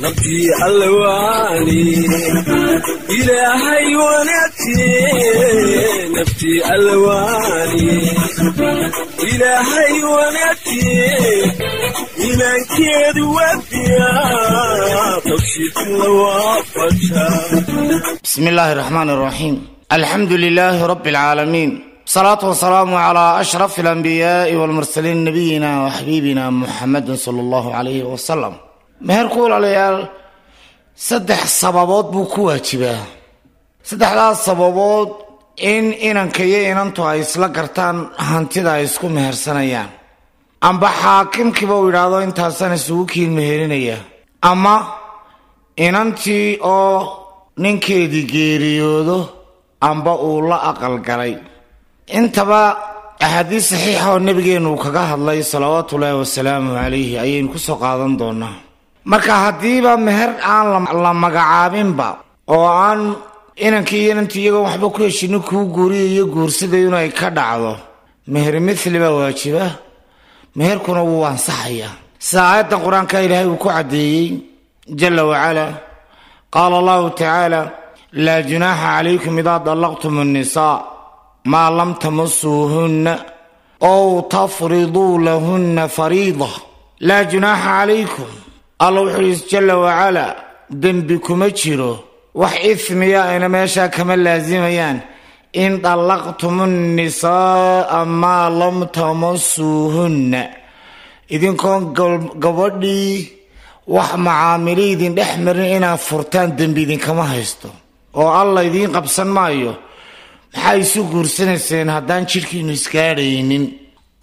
nabkii alle waani bismi illaahi araxmaan araxiim alxamdu lilaahi rabbi alcaalamiin salaatu wasalaamu calaa ashraf alambiyaai walmursaliin nabiyina wa xabiibina sala allahu calayhi wasalam meherku walaalayaal saddex sababood buu ku waajibaa. Saddexdaas sababood in inanka iyo inantu ay isla gartaan hantida ay isku mehersanayaan. Amba xaakimkiiba uu yidhaahdo intaasan isugu kiin meherinaya ama inantii oo ninkeedii geeriyoodo amba uu la aqalgalay intaba axaadiis saxiixa oo nebigeennu uu kaga hadlay salawaatuullaahi wasalaamu calayhi ayaynu ku soo qaadan doonaa marka haddiiba meher aan la magacaabinba oo aan inankii iyo inantii iyagoo waxba ku heshinin kuu guuriya iyo guursida inay ka dhacdo meher mithli baa waajiba meherkuna wuu ansaxayaa. Sida aayaddan qur'aanka ilaahay uu ku caddeeyey jala wacala qaala allahu tacaala laa junaaxa calaykum idaa dallaqtum annisaa maa lam tamasuuhunna ow tafriduu lahunna fariida laa junaaxa calaykum alla wuxuu yihi jala wacala dembi kuma jiro. Wax ismiya ayna meeshaa kama laasimayaan in dallaqtum annisaa'a maa lam tamasuuhunna idinkoon gabadhii wax macaamilo idin dhex marin inaad furtaan dembi idinkama haysto. Oo alla idiin qabsan maayo. Maxaa isu guursanayseen haddaan jidhkiinu iskaadhaynin?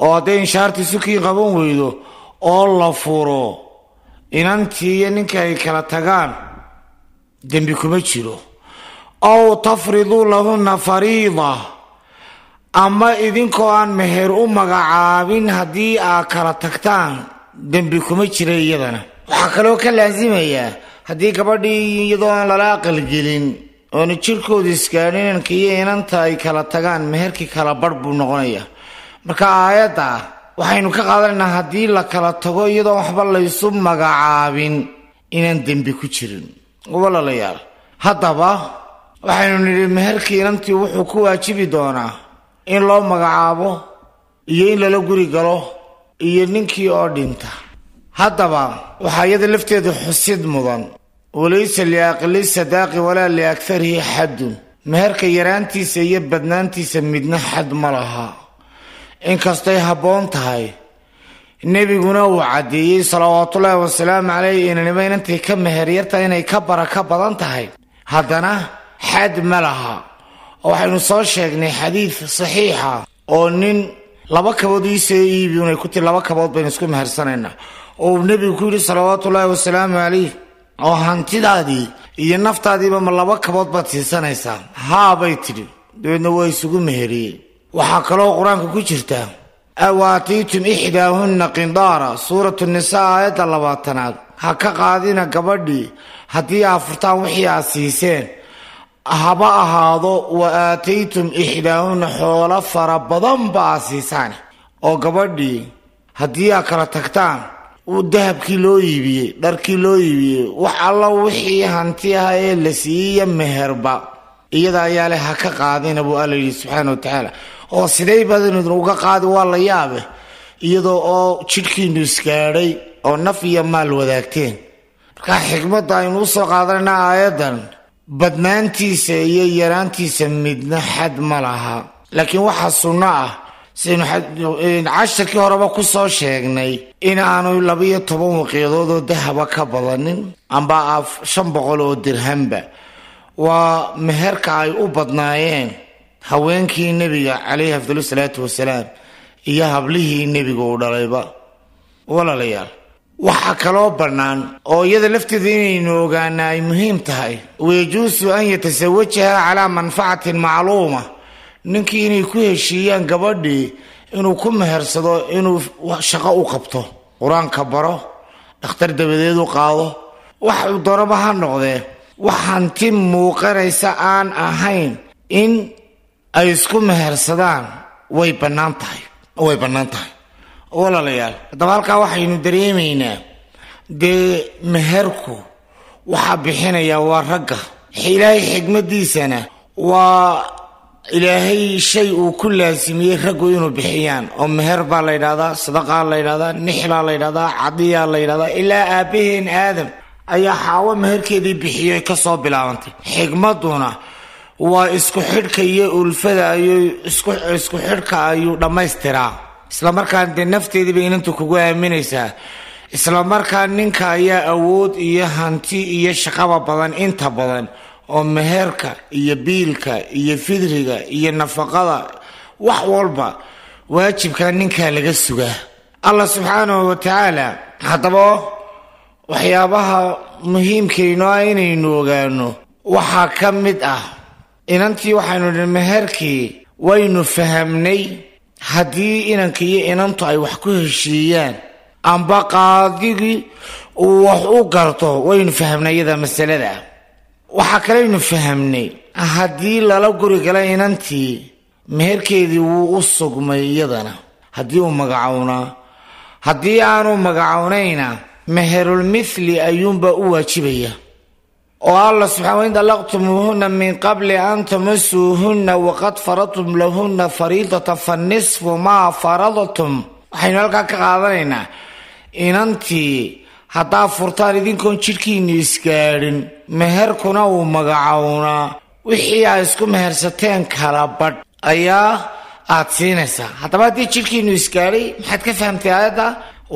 Oo hadday inshaarta isukii qaban weydo oo la furo inantii iyo ninkii ay kala tagaan dembi kuma jiro. Ow tafriduu lahunna fariida ama idinkoo aan meher u magacaabin haddii aad kala tagtaan dembi kuma jira iyadana. Waxaa kaloo ka laasimayaa haddii gabadhii iyadoo aan lala aqalgelin oona jirkooda isgaadhin inanka iyo inanta ay kala tagaan meherkii kala barh buu noqonayaa marka aayadda waxaynu ka qaadanaynaa haddii la kala tago iyadoon waxba laysu magacaabin inaan dembi ku jirin. Walaalayaal haddaba waxaynu nidhi meherkii inantii wuxuu ku waajibi doonaa in loo magacaabo iyo in lala guri galo iyo ninkii oo dhinta. Haddaba waxaa iyada lafteedu xusid mudan. Walaysa liaqli sadaaqi walaa liakarihi xaddun meherka yaraantiisa iyo badnaantiisa midna xad ma laha inkastay habboon tahay. Nebiguna uu caddeeyey salawaatullaahi wasalaamu caleyh inanima inantay ka meheryarta inay ka baraka badan tahay. Haddana xad ma laha. Waxaynu soo sheegnay xadiid saxiixa oo nin laba kabood iisoo iibi unay ku tiri laba kabood baynu isku mehersanaynaa. Oo uu nebigu ku yidhi salawaatullaahi wasalaamu calayh oo hantidaadii iyo naftaadiiba ma laba kabood baad siisanaysaa haa bay tidhi. Dabeedna waa isugu meheriyey waxaa kaloo qur'aanka ku jirta aw aatiitum ixdaahunna qindaara suuratu nisaa aayadda labaatanaad. Ha ka qaadina gabadhii haddii aad furtaan wixii aad siiseen. Haba ahaado wa aataytum ixdaahunna xoolo fara badanba aad siisaan. Oo gabadhii haddii aad kala tagtaan dahabkii loo iibiyey dharkii loo iibiyey wax alla wixii hanti ah ee la siiyiyo meherba iyada ayaa leh ha ka qaadina buu alla yidhi subxaana wa tacaala. Oo siday badan uga qaadi waa la yaabe iyadoo oo jidhkiinu isgaadhay oo naf iyo maal wadaagteen. Markaa xikmadda aynu u soo qaadanayna aayaddan badnaantiisa iyo yaraantiisa midna xad ma laha. Laakiin waxaa sunno ah sidaynu casharkii horeba ku soo sheegnay in aanu labiyo toban waqiyadood oo dahaba ka badanin amba af shan boqol oo dirhamba waa meherka ay u badnaayeen haweenkii nebiga calayhi afdal salaatu wasalaam iyo hablihii nebiga uu dhalayba. Walaalayaal waxaa kaloo bannaan oo iyada lafteeda inaynu ogaana ay muhiim tahay. Wayajuusu an yatasawajaha calaa manfacatin macluuma. Ninkii inay ku heshiiyaan gabadhii inuu ku mehersado inuu shaqo u qabto. Qur'aanka baro dhakhtar dabadeed u qaado. Wax doonaba ha noqdee wax hanti muuqanaysa aan ahayn in ay isku mehersadaan. Way bannaan tahay. Way bannaan tahay. Walaalayaal haddaba halkaa waxaynu dareemaynaa. Dee meherku waxaa bixinaya waa ragga. Ilaahay xigmadiisana waa ilaahay shay uu ku laasimiyey raggu inuu bixiyaan. Oo meher baa la ydhahdaa sadaqaa la ydhahdaa nixlaa la ydhahdaa cadiyaa la ydhahdaa ilaa aabbaheen aadam ayaa xaawo meherkeedii bixiyey ka soo bilaabantay. Xigmaduna waa isku xidhka iyo ulfada ayuu isku xidhka ayuu dhammaystiraa islamarkaan dee nafteediiba inanta kugu aaminaysaa. Islamarkaa ninka ayaa awood iyo hanti iyo shaqaba badan inta badan oo meherka iyo biilka iyo fidriga iyo nafaqada wax walba waajibkaa ninkaa laga sugaa. Allah subxaanahu wa tacaala haddaba waxyaabaha muhiimkaynoo ah inaynu ogaano waxaa ka mid ah. Inantii waxaynu nihi meherkii waynu fahamnay haddii inanka iyo inantu ay wax ku heshiiyaan amba qaadigii uu wax u garto waynu fahamnay iyada masalada. Waxaa kalaynu fahamnay haddii lala guri gala inantii meherkeedii wuu u sugmay iyadana haddii uu magacownaa haddii aanu magacownayna meherulmithli ayuunbaa u waajibaya. oo alla subxaa wain dallaqtumuuhuna min qabli an tamasuuhunna waqad faradtum lahunna fariidatan fa nisfu maa faradtum waxaynu halkaa ka qaadanaynaa inantii haddaa furtaan idinkoon jidhkiinni isgaadhin meherkuna uu magacownaa. Wixii aad isku mehersateen kala badh ayaa aad siinaysaa. Haddaba haddii jidhkiinnu isgaadhay maxaad ka fahamtay aayadda?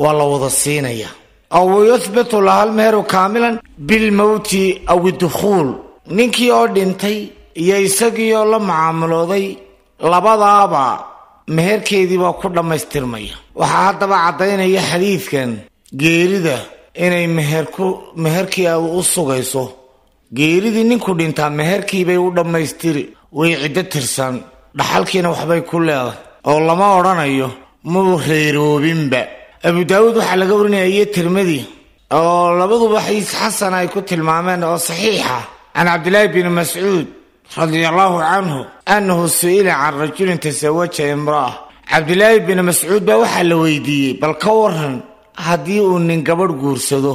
Waa la wada siinaya aw yuhbitu lahal meheru kaamilan bilmowti aw idukhuul ninkii oo dhintay iyo isagii oo la mucaamalooday labadaaba meherkeedii baa ku dhammaystirmaya waxaa haddaba caddaynaya xadiidkan geerida inay meherku meherkii u sugayso geeridii ninku dhintaa meherkiibay u dhammaystiri way ciddo tirsan dhaxalkiina waxbay ku leedahay oo lama odhanayo muu reeroobinba abu daawuud waxaa laga warinaya iyo tirmadi oo labaduba xadiis xasan ay ku tilmaameen oo saxiixa. Can cabdilaahi bni mascuud radia allahu canhu annahu su'ila can rajulin tasawaja imra'a cabdilaahi bni mascuud baa waxaa la weydiiyey bal ka waran haddii uu nin gabadh guursado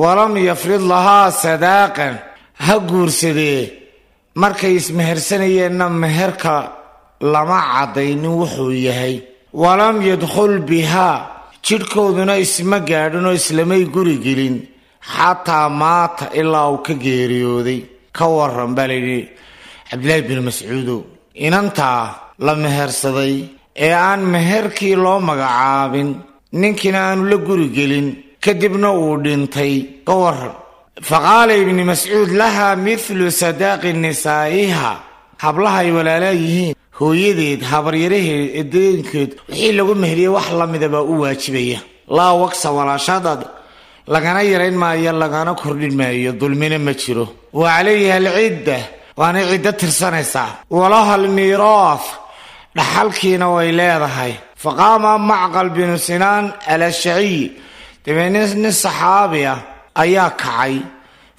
walam yafrid lahaa sadaaqan ha guursadee. Markay ismehersanayeenna meherka lama caddaynin wuxuu yahay. Walam yadkhul bihaa jidhkooduna isma gaadhin oo islamay guri gelin xataa maata ilaa uu ka geeriyooday. Ka waran baa layidhi cabdilaahi bini mascuudow inantaa la mehersaday ee aan meherkii loo magacaabin ninkiina aanu la guri gelin kadibna uu dhintay. Ka waran faqaala ibni mascuud lahaa mithlu sadaaqi nisaa'iha hablahay walaalaa yihiin hooyadeed habaryaraheed eedooyinkeed wixii lagu meheriyey wax lamida baa u waajibaya. Laa wagsa walaashadad lagana yarayn maayo lagana kordhin maayo dulmina ma jiro. Wa calayha alcidda. Waanay ciddo tirsanaysaa. Walaha almiiraath dhaxalkiina way leedahay. Faqaama macqal binu sinaan alashaciy dabeedna nin saxaabi ah ayaa kacay.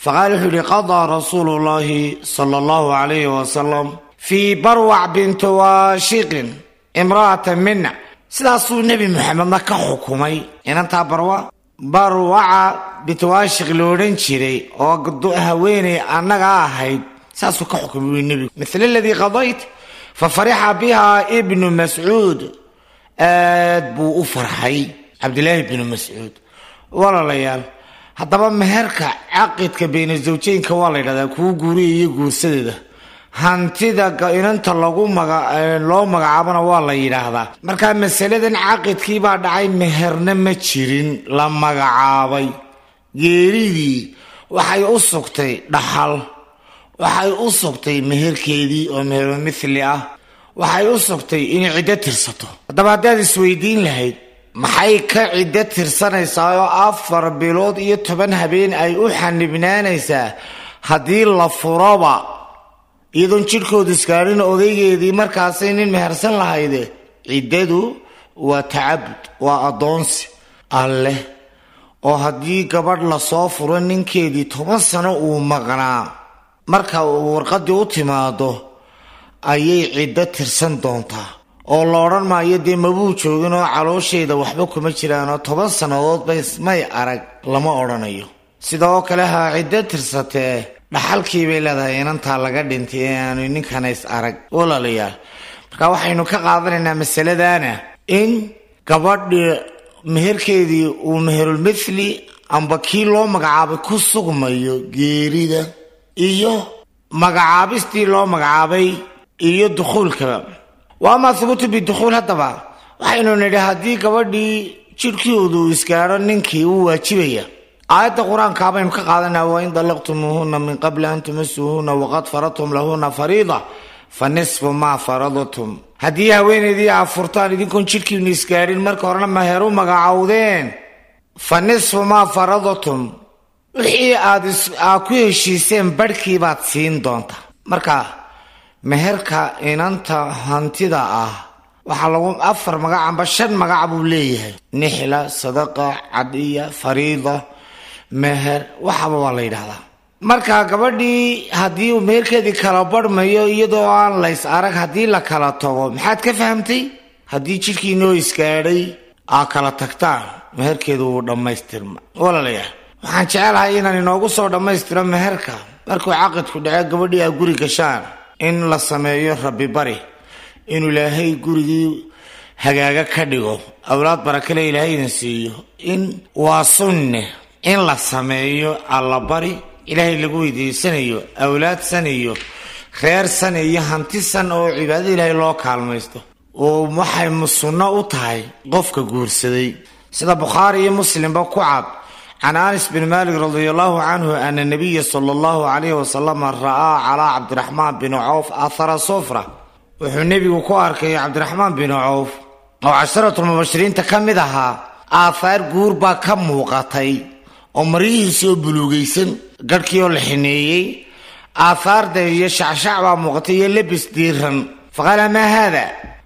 Faqaala wuxuu yihi qadaa rasuulu llaahi sala allahu calayhi wasalam fii barwac binti waashiqin imra'ata mina sidaasuu nebi moxamedna ka xukumay inantaa barwa barwaca binti waashiq la odhan jiray oo haweeney annaga ahayd saasuu ka xukumay wi nebigu mila aladii qadayt fa farixa biha ibnu mascuud. Aad buu u farxay cabdilaahi bnu mascuud. Walaalayaal haddaba meherka caqidka bayna zawjeynka waa la ydhahdaa kuu guuriya iyo guursadeeda hantida inanta lagu loo magacaabona waa la yidhaahdaa. Markaa masaladan caqidkii baa dhacay meherna ma jirin la magacaabay. Geeridii waxay u sugtay dhaxal waxay u sugtay meherkeedii oo meheru mithli ah waxay u sugtay inay ciddo tirsato. Haddaba haddaad isweydiin lahayd maxay ka ciddo tirsanaysaa oo afar bilood iyo toban habeen ay u xanibnaanaysaa haddii la furoba iyadoon jidhkoodu iskaarin odaygeedii markaasay nin mehersan lahayde ciddadu waa tacabud waa addoonsi alleh oo haddii gabadh la soo furo ninkeedii toban sano uu maqnaa. Marka uu warqaddii u timaado ayay ciddo tirsan doontaa. Oo la odhan maayo dee mabuu joogin oo caloosheeda waxba kuma jiraan oo toban sannadood bay may arag lama odhanayo. Sidoo kale ha ciddo tirsatee dhaxalkii bay leedahay inantaa laga dhintay ee aanu ninkana is arag. Walaalayaal marka waxaynu ka qaadanaynaa masaladana in gabadhi meherkeedii uu meherulmithli amba kii loo magacaabay ku sugmayo geerida iyo magacaabistii loo magacaabay iyo dukhuulkaba wa amaa hubuutu bidukhuul haddaba? Waxaynu nidhi haddii gabadhii jidhkoodu uu isgaadho ninkii wuu waajibaya aayadda qur'aankaa baynu ka qaadanaa wain dallaqtumuuhuna min qabli an tumasuuhuna waqad faradtum lahuna fariida fa maa faradtum haddii haweenaydii aa furtaan idinkoon jidhkiinu isgaadhin marka horena meher u magacowdeen fa nisfu maa faradtum wixii aad aad ku heshiiseen barhkii baad siin doontaa marka meherka inanta hantida ah waxaa lagu afar magac shan magac buu leeyahay. Nixla sadaqa cadiya fariida meher waxaba waa la yidhahdaa marka gabadhii haddii uu meherkeedii kala barhmayo iyadoo aan lays arag haddii la kala tago maxaad ka fahamtay? Haddii jidhkiinoo isgaadhay aa kala tagtaan meherkeedu wuu dhammaystirma walaalayaal. Waxaan jecelahay inaan inoogu soo dhammaystiro meherka. Markuu caqidku dhace gabadhii aa guri gashaan. In la sameeyo rabbi bari inuu ilaahay gurigii hagaaga ka dhigo. Awlaad barakale ilaahay idin siiyo. In waa sunne in la sameeyo allabari ilaahay lagu weydiisanayo awlaad san iyo reer san iyo hanti san oo cibaadada ilaahay loo kaalmaysto. Oo waxay sunno u tahay? Qofka guursaday. Sida bukhaari iyo muslimba ku cad. Can anas bin malik radi allahu canhu ana nabiya sala allahu calayhi wasalama ra'aa calaa cabdiraxmaan bin cawf athara sufra wuxuu nebigu ku arkay cabdiraxmaan bin cawf. Oo casharatulmubashiriinta ka mid ahaa aahaar guur baa ka muuqatay oo maryihiisii oo buluugaysan garhkii oo la xineeyey aahaarda iyo shacshaac baa muuqatay iyo lebis diiran faqaala maa haada?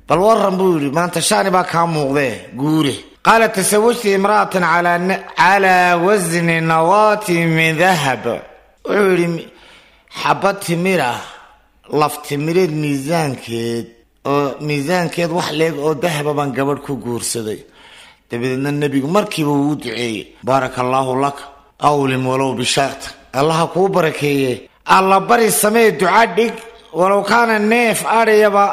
Bal waran buu yidhi maanta shaani baa kaa muuqdee guure. Qaala tasawajtu imra'atan calaa wasni nawaati min dahab. Wuxuu yidhi xabad timira laftimireed miisaankeed oo miisaankeed wax leeg oo dahaba baan gabadh ku guursaday dabadeedna nebigu markiiba wuu u duceeyey. Baaraka allaahu laka awlim walow bishaata allaha kuu barakeeye alla bari samee duca dhig. Walow kaana neef adhayaba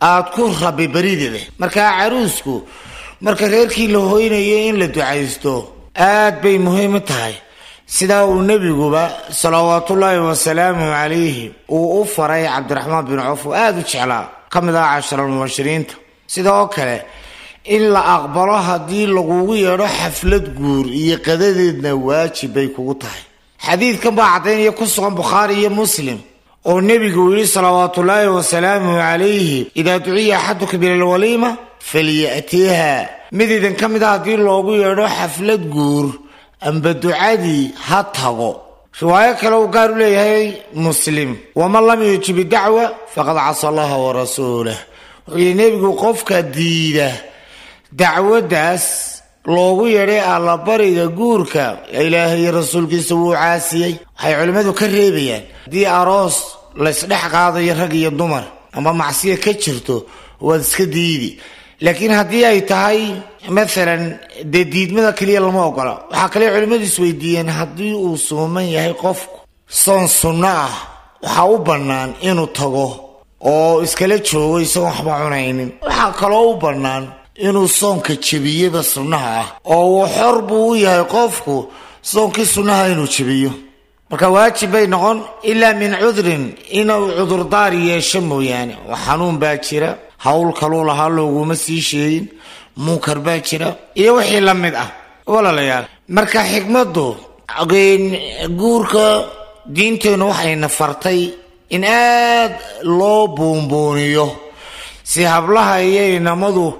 aad ku rabi barideeda markaa caruusku marka reerkii la hoynayo in la ducaysto aad bay muhiim u tahay. Sidaa uu nebiguba salawaatullaahi wasalaamu calayhi uu u faray cabdiraxmaan bin cawf oo aada u jeclaa. Ka mid ah casharalmubashiriinta sidoo kale in la aqbalo haddii lagugu yeedho xaflad guur iyo qadadeedna waajib bay kugu tahay. Xadiidkan baa caddaynaya ku sugan bukhaari iyo muslim oo nebigu uu yidhi salawaatullaahi wasalaamu calayhi idaa duciya axadukum ila lwaliima falya'tiha mid idin ka mid a haddii loogu yeedho xaflad guur amba ducadii ha tago. Riwaayo kale uu gaar u leeyahay muslim waman lam yujibi dacwa faqad casa allaha warasuulah wuxuu yidhi nebigu qofka diida dacwaddaas loogu yeedhay allabariga guurka ilaahay rasuulkiisa wuu caasiyey. Waxay culimmadu ka reebayaan. Haddii aroos laysdhex qaadayo rag iyo dumar ama macsiya ka jirto waad iska diidi. Laakiin haddii ay tahay maalan dee diidmada keliya lama ogola. Waxaa kale culimmadu isweydiiyeen haddii uu suuman yahay qofku soon sunno ah waxaa u bannaan inuu tago oo iskala joogo isagoon waxba cunaynin. Waxaa kaloo u bannaan inuu soonka jebiyeba sunnaha ah oo uu xor buu u yahay qofku soonkii sunnaha inuu jebiyo. Marka waajib bay noqon ilaa min cudrin inuu cudurdaar yeesho mooyaane. Oo xanuun baa jira hawl kaluu lahaa looguma sii sheegin munkar baa jira iyo wixii la mid ah. Walaalayaal marka xikmaddu guurka diinteennu waxayna fartay in aad loo buunbuuniyo. Si hablaha iyo inamadu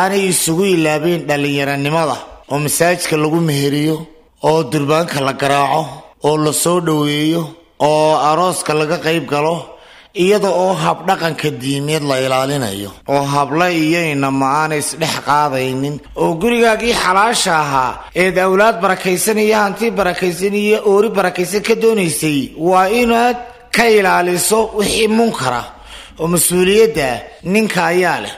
aanay isugu ilaabeen dhallinyaranimada oo masaajidka lagu meheriyo oo durbaanka la garaaco oo la soo dhoweeyo oo arooska laga qayb galo iyada oo habdhaqanka diimeed la ilaalinayo. Oo habla iyo inama aanay isdhex qaadaynin. Oo gurigaagii xalaasha ahaa eed awlaad barakaysan iyo hanti barakaysan iyo oori barakaysan ka doonaysay waa inaad ka ilaaliso wixii munkara. Oo mas'uuliyadda ninka ayaa leh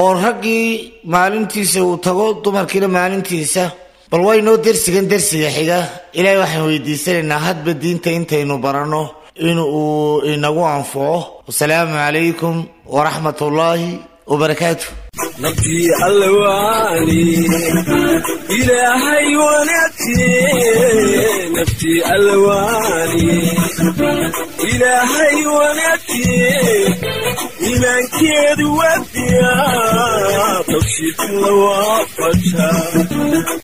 oo raggii maalintiisa uu tago dumarkiina maalintiisa. Bal waynoo dersigan dersiga xiga. Ilaahay waxaan weydiisanaynaa hadba diinta intaynu baranno in uu inagu anfaco wasalaamu calaykum waraxmat ullaahi wabarakaatu nabtii allawaani ilaahay wanaagtiye nabtii allawaani ilaahay wanaagtiye iimaankeedu wadiya tawshiidka la waafaja